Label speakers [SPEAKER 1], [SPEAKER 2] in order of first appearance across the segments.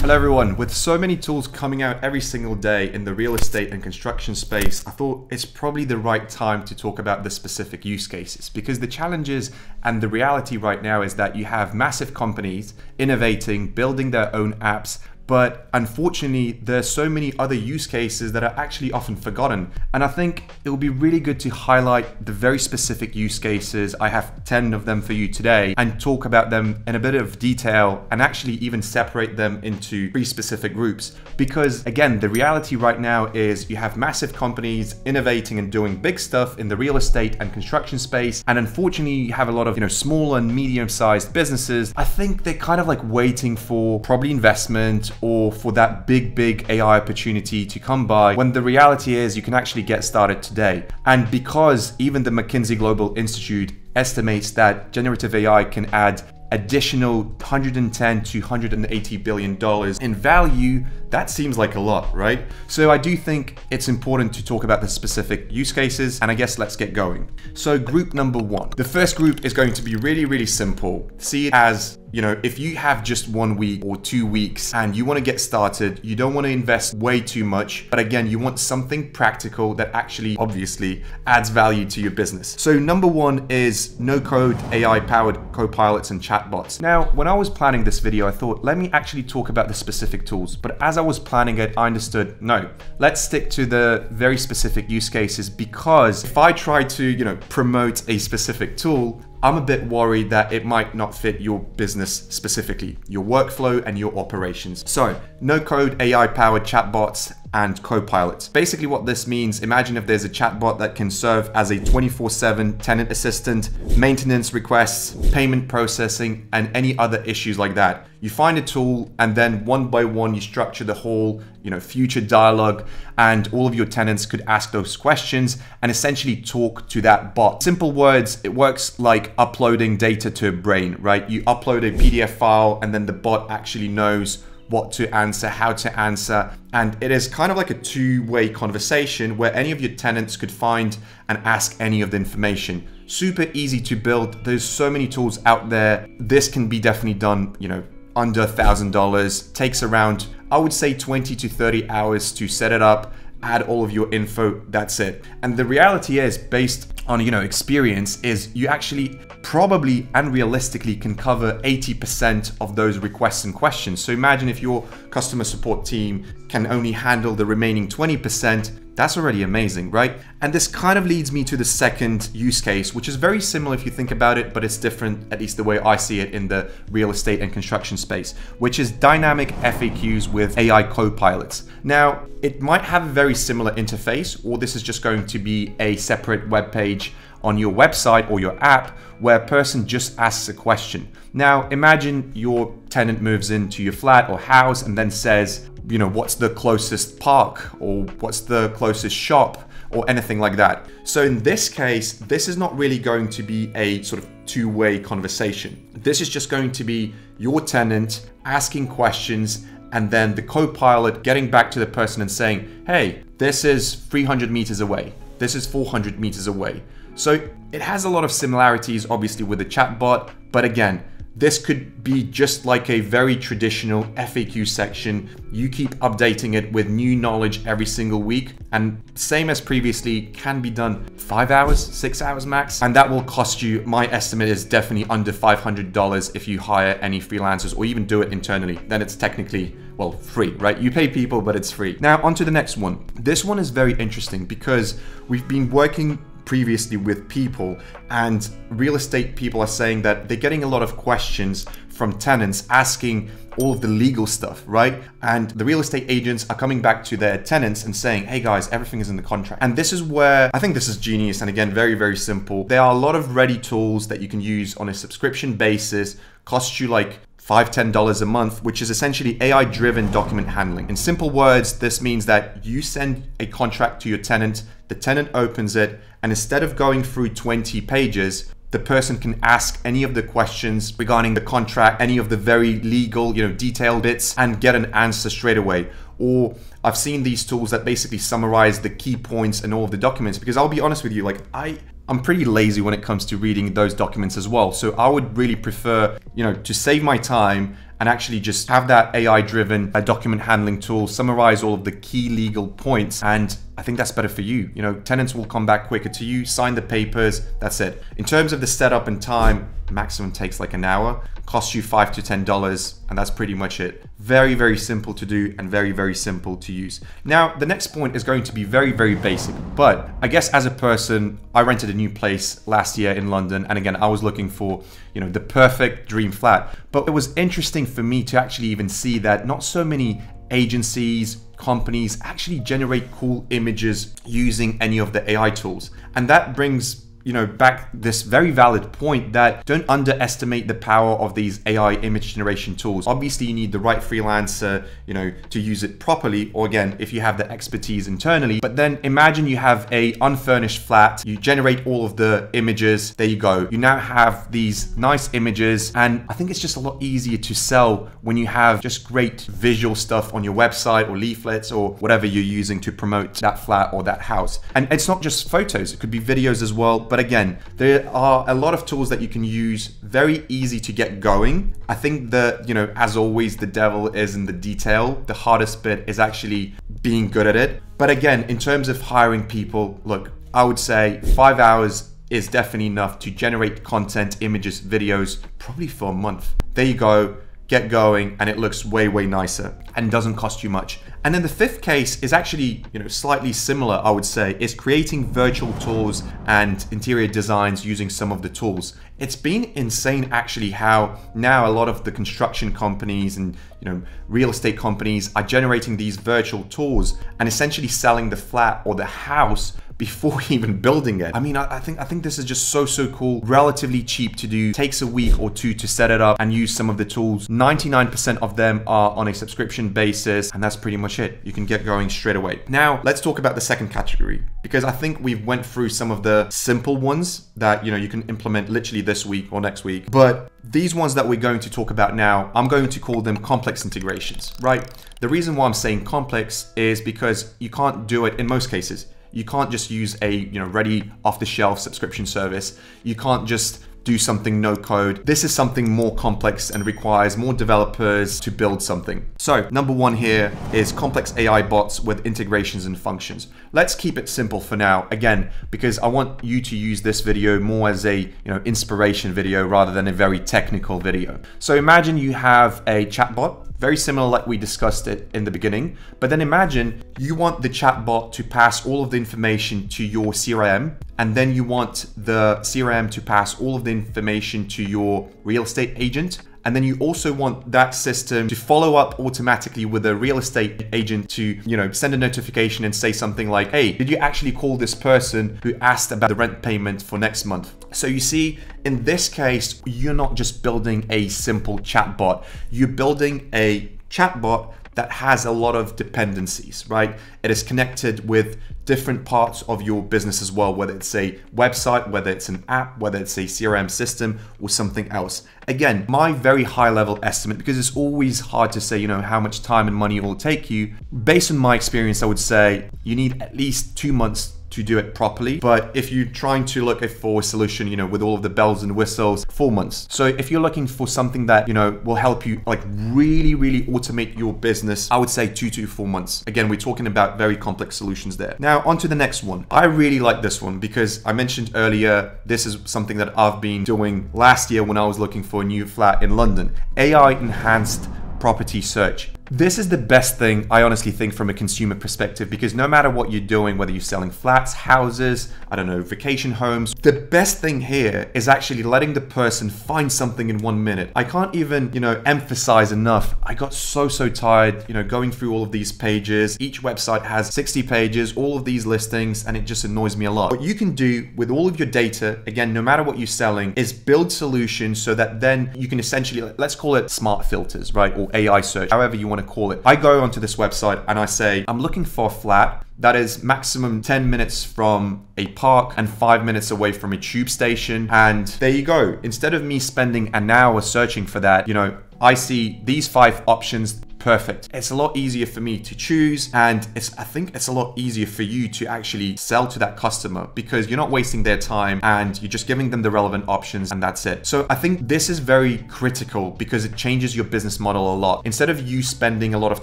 [SPEAKER 1] Hello everyone. With so many tools coming out every single day in the real estate and construction space, I thought it's probably the right time to talk about the specific use cases because the challenges and the reality right now is that you have massive companies innovating, building their own apps, but unfortunately, there's so many other use cases that are actually often forgotten. And I think it would be really good to highlight the very specific use cases. I have 10 of them for you today and talk about them in a bit of detail and actually even separate them into three specific groups. Because again, the reality right now is you have massive companies innovating and doing big stuff in the real estate and construction space. And unfortunately, you have a lot of, you know, small and medium sized businesses. I think they're kind of like waiting for probably investment or for that big, big AI opportunity to come by when the reality is you can actually get started today. And because even the McKinsey Global Institute estimates that generative AI can add additional 110 to 180 billion dollars in value that seems like a lot right so i do think it's important to talk about the specific use cases and i guess let's get going so group number one the first group is going to be really really simple see it as you know, if you have just one week or two weeks and you want to get started, you don't want to invest way too much, but again, you want something practical that actually obviously adds value to your business. So number one is no code AI powered copilots and chatbots. Now, when I was planning this video, I thought, let me actually talk about the specific tools. But as I was planning it, I understood, no, let's stick to the very specific use cases because if I try to, you know, promote a specific tool, I'm a bit worried that it might not fit your business specifically, your workflow and your operations. So, no code AI powered chatbots and copilots. Basically what this means, imagine if there's a chatbot that can serve as a 24-7 tenant assistant, maintenance requests, payment processing, and any other issues like that. You find a tool and then one by one you structure the whole, you know, future dialogue and all of your tenants could ask those questions and essentially talk to that bot. Simple words, it works like uploading data to a brain, right? You upload a PDF file and then the bot actually knows what to answer, how to answer. And it is kind of like a two-way conversation where any of your tenants could find and ask any of the information. Super easy to build. There's so many tools out there. This can be definitely done, you know, under a thousand dollars. Takes around, I would say 20 to 30 hours to set it up add all of your info that's it and the reality is based on you know experience is you actually probably and realistically can cover 80% of those requests and questions. So imagine if your customer support team can only handle the remaining 20%, that's already amazing, right? And this kind of leads me to the second use case, which is very similar if you think about it, but it's different, at least the way I see it in the real estate and construction space, which is dynamic FAQs with AI co-pilots. Now, it might have a very similar interface, or this is just going to be a separate web page on your website or your app where a person just asks a question. Now, imagine your tenant moves into your flat or house and then says, you know, what's the closest park or what's the closest shop or anything like that. So in this case, this is not really going to be a sort of two-way conversation. This is just going to be your tenant asking questions and then the co-pilot getting back to the person and saying, hey, this is 300 meters away. This is 400 meters away. So it has a lot of similarities, obviously, with the chatbot, but again, this could be just like a very traditional FAQ section. You keep updating it with new knowledge every single week. And same as previously, can be done five hours, six hours max. And that will cost you, my estimate is definitely under $500 if you hire any freelancers or even do it internally. Then it's technically well, free, right? You pay people, but it's free. Now, on to the next one. This one is very interesting because we've been working previously with people and real estate people are saying that they're getting a lot of questions from tenants asking all of the legal stuff, right? And the real estate agents are coming back to their tenants and saying, hey guys, everything is in the contract. And this is where I think this is genius. And again, very, very simple. There are a lot of ready tools that you can use on a subscription basis, cost you like five, ten dollars a month, which is essentially AI-driven document handling. In simple words, this means that you send a contract to your tenant, the tenant opens it, and instead of going through 20 pages, the person can ask any of the questions regarding the contract, any of the very legal, you know, detailed bits and get an answer straight away. Or I've seen these tools that basically summarize the key points and all of the documents because I'll be honest with you, like I I'm pretty lazy when it comes to reading those documents as well. So I would really prefer, you know, to save my time and actually just have that AI driven uh, document handling tool summarize all of the key legal points and I think that's better for you. You know, tenants will come back quicker to you, sign the papers, that's it. In terms of the setup and time, maximum takes like an hour, costs you five to ten dollars, and that's pretty much it. Very, very simple to do and very, very simple to use. Now, the next point is going to be very, very basic, but I guess as a person, I rented a new place last year in London, and again, I was looking for, you know, the perfect dream flat. But it was interesting for me to actually even see that not so many agencies, companies actually generate cool images using any of the AI tools. And that brings you know, back this very valid point that don't underestimate the power of these AI image generation tools. Obviously, you need the right freelancer, you know, to use it properly, or again, if you have the expertise internally. But then imagine you have a unfurnished flat, you generate all of the images, there you go. You now have these nice images, and I think it's just a lot easier to sell when you have just great visual stuff on your website or leaflets or whatever you're using to promote that flat or that house. And it's not just photos, it could be videos as well but again, there are a lot of tools that you can use, very easy to get going. I think that, you know, as always, the devil is in the detail. The hardest bit is actually being good at it. But again, in terms of hiring people, look, I would say five hours is definitely enough to generate content, images, videos, probably for a month. There you go get going and it looks way way nicer and doesn't cost you much. And then the fifth case is actually you know slightly similar i would say is creating virtual tours and interior designs using some of the tools. It's been insane actually how now a lot of the construction companies and you know real estate companies are generating these virtual tours and essentially selling the flat or the house before even building it. I mean, I, I, think I think this is just so so cool. Relatively cheap to do. Takes a week or two to set it up and use some of the tools. 99% of them are on a subscription basis, and that's pretty much it. You can get going straight away. Now, let's talk about the second category because I think we've went through some of the simple ones that you know you can implement literally this week or next week. But these ones that we're going to talk about now, I'm going to call them complex integrations, right? The reason why I'm saying complex is because you can't do it in most cases. You can't just use a you know ready off the shelf subscription service. You can't just do something no code. This is something more complex and requires more developers to build something. So number one here is complex AI bots with integrations and functions. Let's keep it simple for now, again, because I want you to use this video more as a you know inspiration video rather than a very technical video. So imagine you have a chatbot very similar like we discussed it in the beginning. But then imagine you want the chatbot to pass all of the information to your CRM and then you want the CRM to pass all of the information to your real estate agent and then you also want that system to follow up automatically with a real estate agent to, you know, send a notification and say something like, hey, did you actually call this person who asked about the rent payment for next month? So you see, in this case, you're not just building a simple chatbot, you're building a chatbot that has a lot of dependencies, right? It is connected with different parts of your business as well, whether it's a website, whether it's an app, whether it's a CRM system or something else. Again, my very high level estimate, because it's always hard to say, you know, how much time and money it will take you. Based on my experience, I would say you need at least two months to do it properly. But if you're trying to look for a solution, you know, with all of the bells and whistles, four months. So if you're looking for something that, you know, will help you like really, really automate your business, I would say two to four months. Again, we're talking about very complex solutions there. Now, on to the next one. I really like this one because I mentioned earlier, this is something that I've been doing last year when I was looking for a new flat in London. AI enhanced property search. This is the best thing I honestly think from a consumer perspective because no matter what you're doing, whether you're selling flats, houses, I don't know, vacation homes, the best thing here is actually letting the person find something in one minute. I can't even, you know, emphasize enough. I got so, so tired, you know, going through all of these pages. Each website has 60 pages, all of these listings, and it just annoys me a lot. What you can do with all of your data, again, no matter what you're selling, is build solutions so that then you can essentially, let's call it smart filters, right? Or AI search, however you want to call it. I go onto this website and I say, I'm looking for a flat that is maximum 10 minutes from a park and five minutes away from a tube station. And there you go. Instead of me spending an hour searching for that, you know, I see these five options perfect. It's a lot easier for me to choose and it's I think it's a lot easier for you to actually sell to that customer because you're not wasting their time and you're just giving them the relevant options and that's it. So I think this is very critical because it changes your business model a lot. Instead of you spending a lot of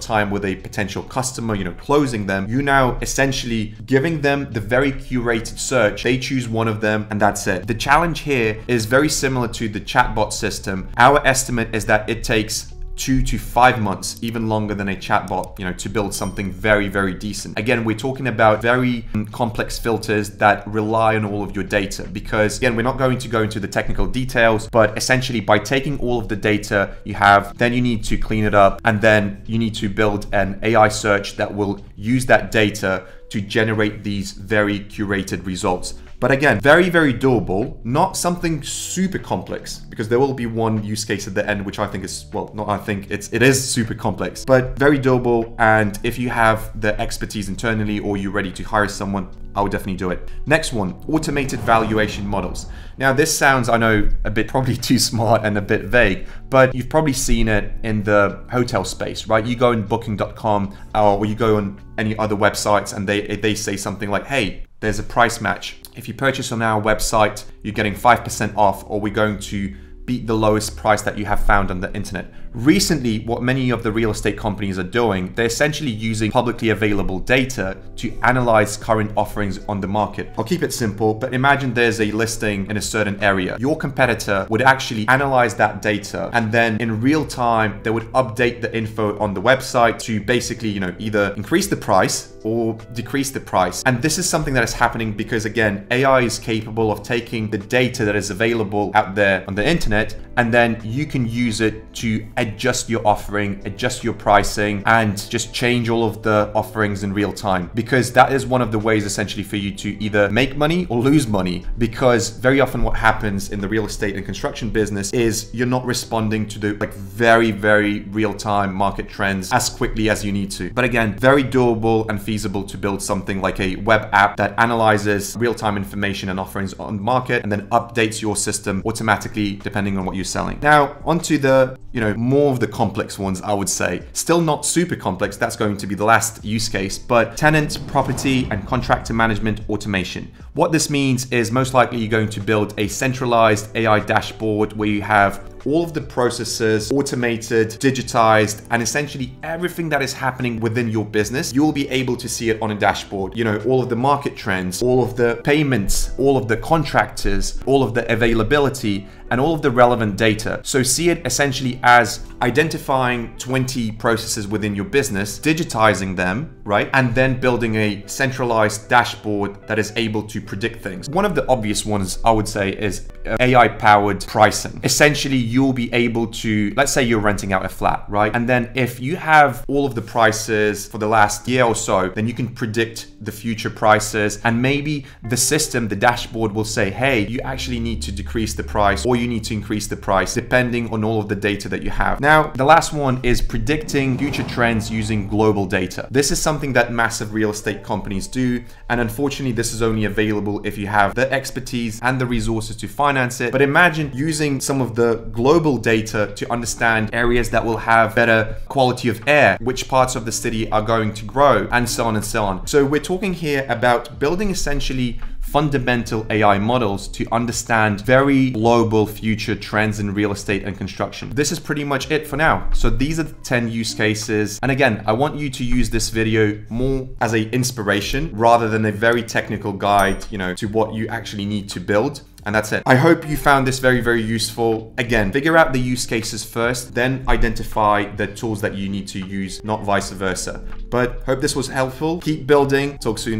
[SPEAKER 1] time with a potential customer, you know, closing them, you now essentially giving them the very curated search. They choose one of them and that's it. The challenge here is very similar to the chatbot system. Our estimate is that it takes two to five months, even longer than a chatbot, you know, to build something very, very decent. Again, we're talking about very mm, complex filters that rely on all of your data because again, we're not going to go into the technical details, but essentially by taking all of the data you have, then you need to clean it up and then you need to build an AI search that will use that data to generate these very curated results. But again, very, very doable, not something super complex because there will be one use case at the end, which I think is, well, not I think, it's, it is super complex, but very doable. And if you have the expertise internally or you're ready to hire someone, I would definitely do it. Next one, automated valuation models. Now this sounds, I know, a bit probably too smart and a bit vague, but you've probably seen it in the hotel space, right? You go on booking.com or you go on any other websites and they, they say something like, hey, there's a price match. If you purchase on our website, you're getting 5% off or we're going to beat the lowest price that you have found on the internet. Recently, what many of the real estate companies are doing, they're essentially using publicly available data to analyze current offerings on the market. I'll keep it simple, but imagine there's a listing in a certain area. Your competitor would actually analyze that data and then in real time, they would update the info on the website to basically, you know, either increase the price or decrease the price. And this is something that is happening because again, AI is capable of taking the data that is available out there on the internet and then you can use it to adjust your offering, adjust your pricing, and just change all of the offerings in real time. Because that is one of the ways essentially for you to either make money or lose money. Because very often what happens in the real estate and construction business is you're not responding to the like very, very real time market trends as quickly as you need to. But again, very doable and feasible to build something like a web app that analyzes real time information and offerings on the market and then updates your system automatically depending on what you're selling. Now, onto the, you know, more of the complex ones, I would say. Still not super complex, that's going to be the last use case, but tenant, property, and contractor management automation. What this means is most likely you're going to build a centralized AI dashboard where you have all of the processes automated, digitized, and essentially everything that is happening within your business, you'll be able to see it on a dashboard. You know, all of the market trends, all of the payments, all of the contractors, all of the availability, and all of the relevant data. So see it essentially as identifying 20 processes within your business, digitizing them, right? And then building a centralized dashboard that is able to predict things. One of the obvious ones I would say is uh, AI powered pricing. Essentially, you'll be able to, let's say you're renting out a flat, right? And then if you have all of the prices for the last year or so, then you can predict the future prices and maybe the system, the dashboard will say, hey, you actually need to decrease the price or you need to increase the price depending on all of the data that you have. Now, the last one is predicting future trends using global data. This is something that massive real estate companies do. And unfortunately, this is only available if you have the expertise and the resources to finance it. But imagine using some of the global data to understand areas that will have better quality of air, which parts of the city are going to grow, and so on and so on. So we're talking here about building essentially fundamental AI models to understand very global future trends in real estate and construction. This is pretty much it for now. So these are the 10 use cases. And again, I want you to use this video more as a inspiration rather than a very technical guide, you know, to what you actually need to build. And that's it. I hope you found this very, very useful. Again, figure out the use cases first, then identify the tools that you need to use, not vice versa. But hope this was helpful. Keep building. Talk soon.